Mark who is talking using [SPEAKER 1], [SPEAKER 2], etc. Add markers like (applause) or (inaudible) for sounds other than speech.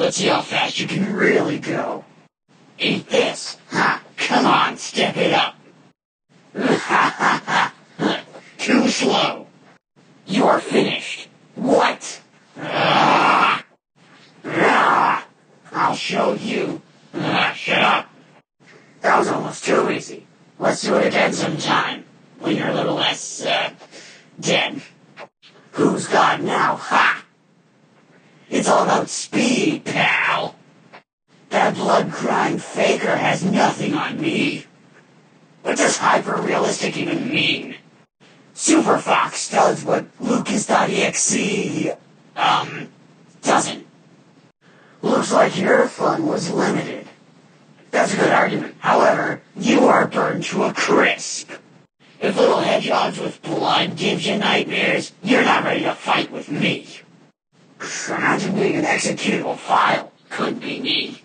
[SPEAKER 1] Let's see how fast you can really go. Eat this. Ha! Come on, step it up. (laughs) Too slow. You're finished. What? I'll show you. Shut up. That was almost too easy. Let's do it again sometime. When you're a little less, uh, dead. Who's God now? Ha! It's all about speed, pal. That blood-crying faker has nothing on me. What does hyper-realistic even mean? Super Fox does what Lucas.exe, um, doesn't. Looks like your fun was limited. That's a good argument. However, you are burned to a crisp. If little hedgehogs with blood gives you nightmares, you're not ready to fight with me. Being an executable file. Could be me.